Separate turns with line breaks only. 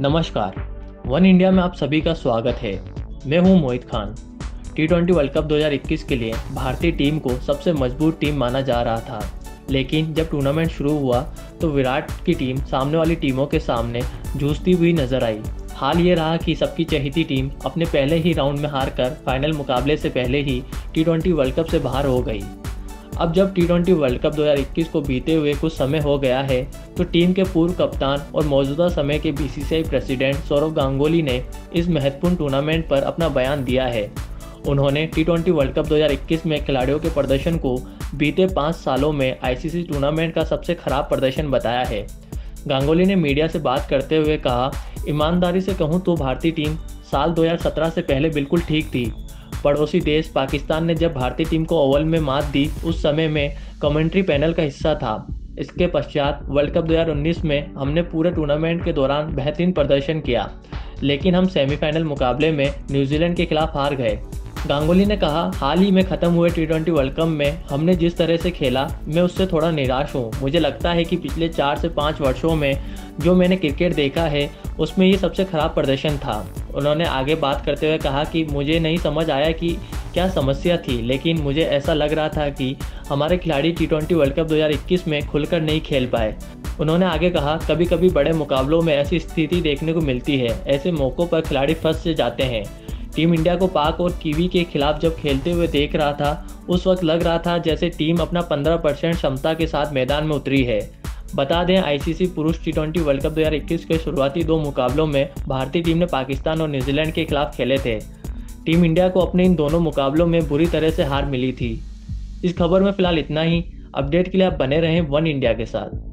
नमस्कार। One India में आप सभी का स्वागत है। मैं हूँ Mohit Khan. T twenty world cup 2021 के लिए भारतीय टीम को सबसे मज़बूत टीम माना जा रहा था। लेकिन जब टूर्नामेंट शुरू हुआ तो विराट की टीम सामने वाली टीमों के सामने जूझती हुई नज़र आई। हाल ये रहा कि सबकी चहेती टीम अपने पहले ही राउंड में हार कर फाइनल मुकाबले से पहले ही टी ट्वेंटी वर्ल्ड कप से बाहर हो गई। अब जब टी ट्वेंटी वर्ल्ड कप 2021 को बीते हुए कुछ समय हो गया है तो टीम के पूर्व कप्तान और मौजूदा समय के बीसीसीआई प्रेसिडेंट सौरव गांगुली ने इस महत्वपूर्ण टूर्नामेंट पर अपना बयान दिया है। उन्होंने टी ट्वेंटी वर्ल्ड कप 2021 में खिलाड़ियों के प्रदर्शन को बीते पाँच सालों में आईसीसी टूर्नामेंट का सबसे खराब प्रदर्शन बताया है। गांगुली ने मीडिया से बात करते हुए कहा, ईमानदारी से कहूँ तो भारतीय टीम साल 2017 से पहले बिल्कुल ठीक थी। पड़ोसी देश पाकिस्तान ने जब भारतीय टीम को ओवल में मात दी, उस समय में कमेंट्री पैनल का हिस्सा था। इसके पश्चात वर्ल्ड कप 2019 में हमने पूरे टूर्नामेंट के दौरान बेहतरीन प्रदर्शन किया, लेकिन हम सेमीफाइनल मुकाबले में न्यूजीलैंड के खिलाफ हार गए। गांगुली ने कहा, हाल ही में ख़त्म हुए टी ट्वेंटी वर्ल्ड कप में हमने जिस तरह से खेला, मैं उससे थोड़ा निराश हूँ। मुझे लगता है कि पिछले चार से पाँच वर्षों में जो मैंने क्रिकेट देखा है, उसमें ये सबसे ख़राब प्रदर्शन था। उन्होंने आगे बात करते हुए कहा कि मुझे नहीं समझ आया कि क्या समस्या थी, लेकिन मुझे ऐसा लग रहा था कि हमारे खिलाड़ी टी ट्वेंटी वर्ल्ड कप 2021 में खुलकर नहीं खेल पाए। उन्होंने आगे कहा कभी कभी बड़े मुकाबलों में ऐसी स्थिति देखने को मिलती है, ऐसे मौक़ों पर खिलाड़ी फंस जाते हैं। टीम इंडिया को पाक और कीवी के खिलाफ जब खेलते हुए देख रहा था, उस वक्त लग रहा था जैसे टीम अपना 15 परसेंट क्षमता के साथ मैदान में उतरी है। बता दें आईसीसी पुरुष टी ट्वेंटी वर्ल्ड कप 2021 के शुरुआती दो मुकाबलों में भारतीय टीम ने पाकिस्तान और न्यूजीलैंड के खिलाफ खेले थे। टीम इंडिया को अपने इन दोनों मुकाबलों में बुरी तरह से हार मिली थी। इस खबर में फ़िलहाल इतना ही। अपडेट के लिए आप बने रहें वन इंडिया के साथ।